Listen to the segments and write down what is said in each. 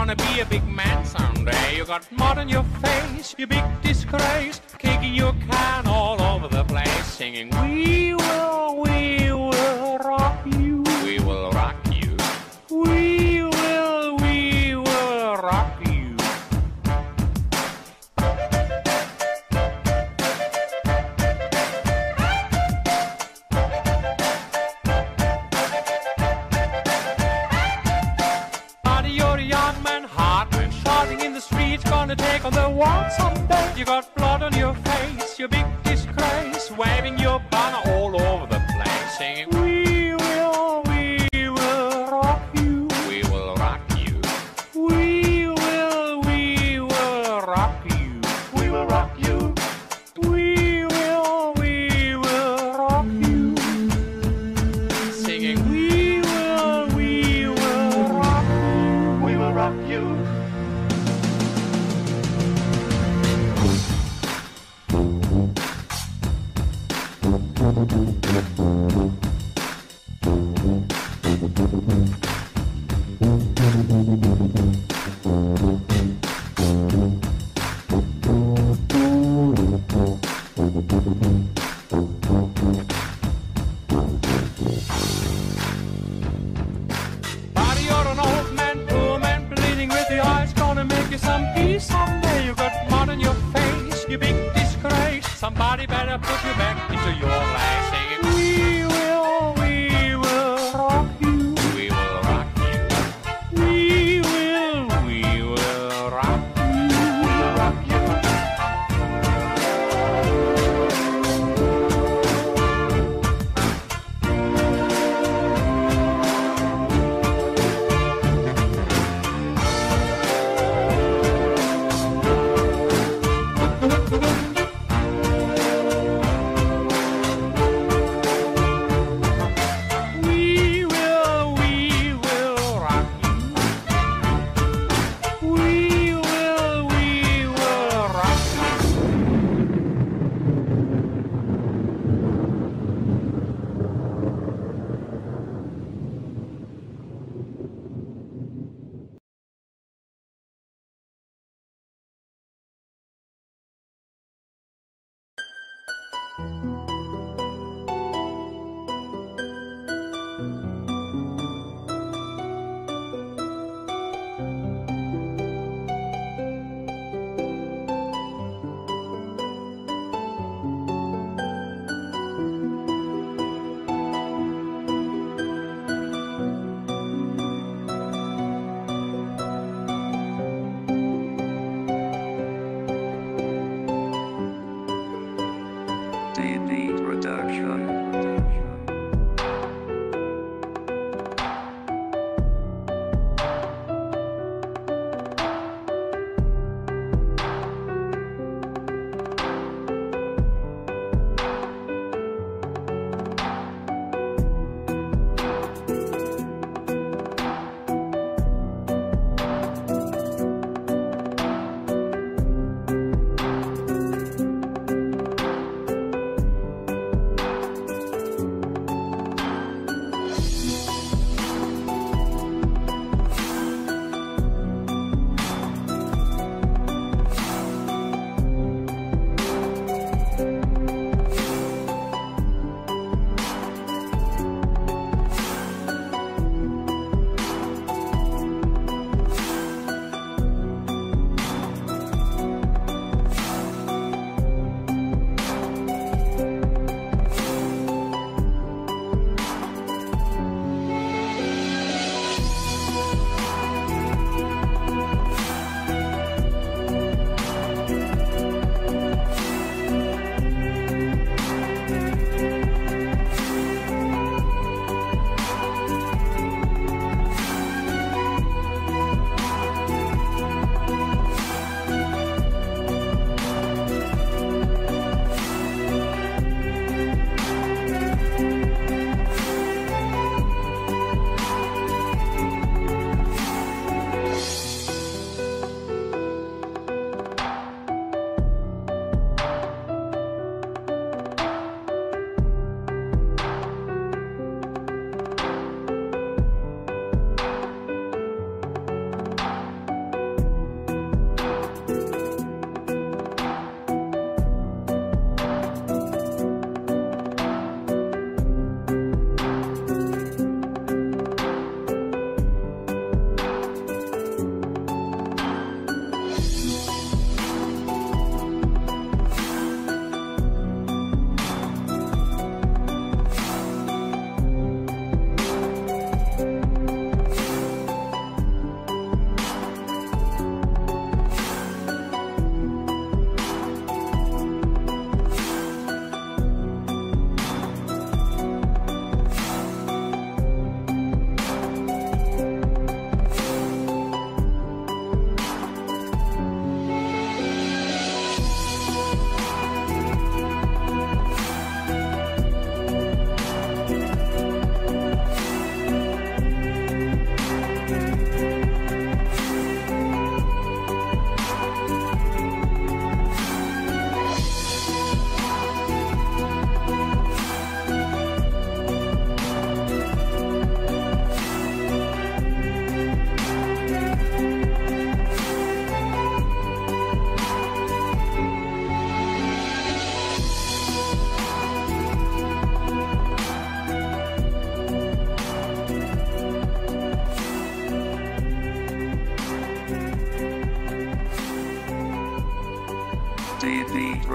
gonna be a big man someday. You got mud on your face, you big disgrace, kicking your can all over the place, singing, We will. And then one someday you got どどどどどど。Indie Production.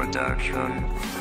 Production.